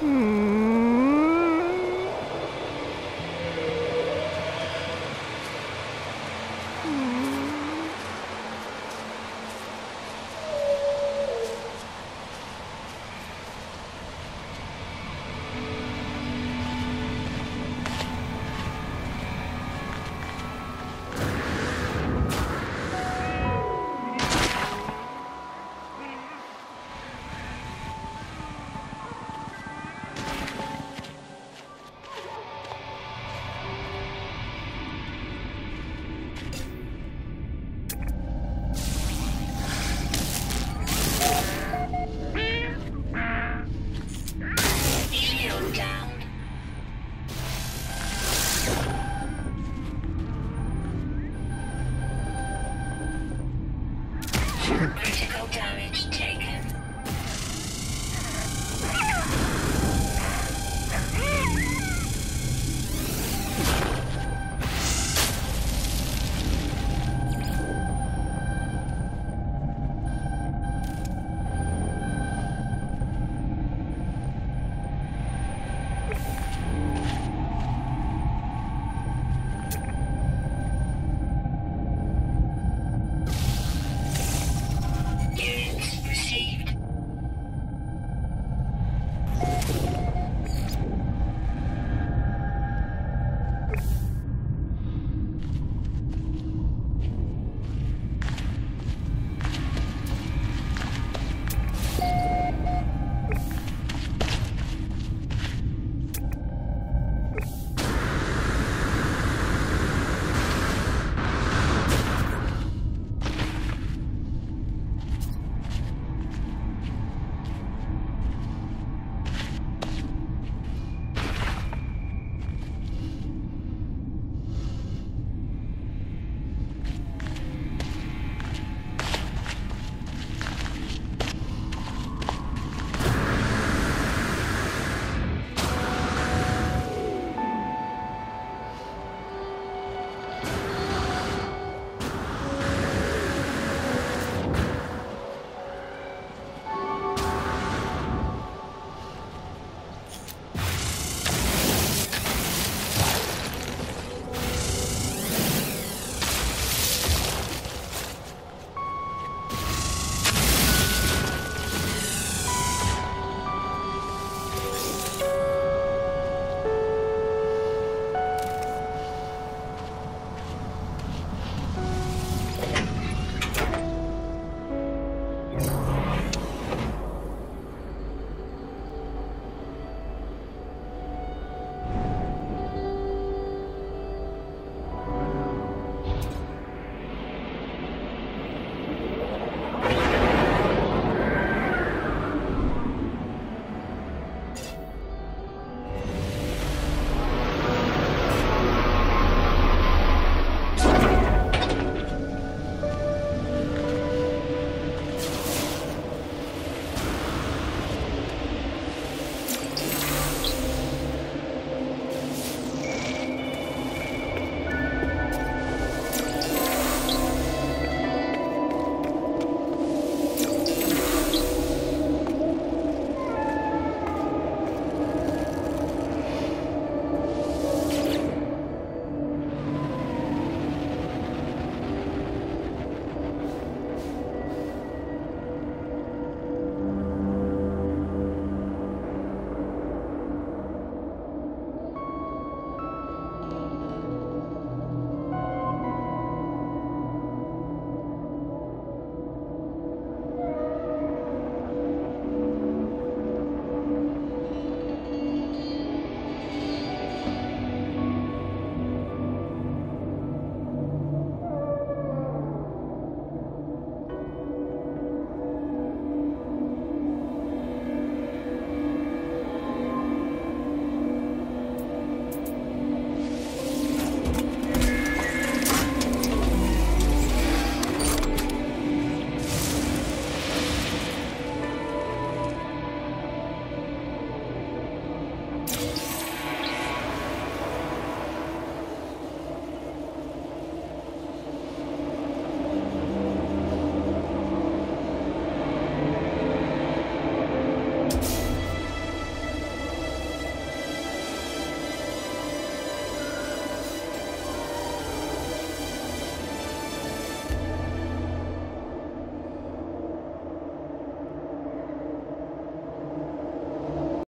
Hmm. Critical damage.